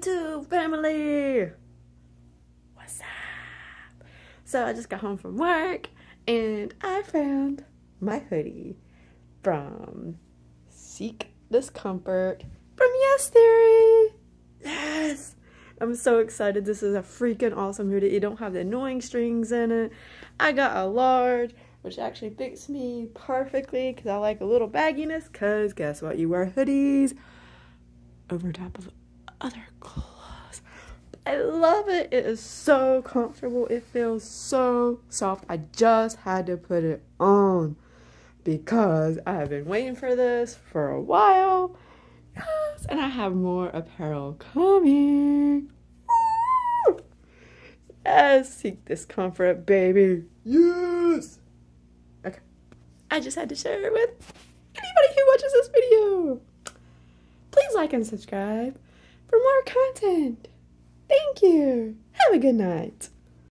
YouTube family. What's up? So I just got home from work and I found my hoodie from Seek Discomfort from Yes Theory. Yes! I'm so excited. This is a freaking awesome hoodie. It don't have the annoying strings in it. I got a large, which actually fits me perfectly because I like a little bagginess. Because guess what? You wear hoodies over top of other clothes. I love it. It is so comfortable. It feels so soft. I just had to put it on because I have been waiting for this for a while. Yes, and I have more apparel coming. Woo! Yes, seek discomfort, baby. Yes. Okay. I just had to share it with anybody who watches this video. Please like and subscribe for more content. Thank you. Have a good night.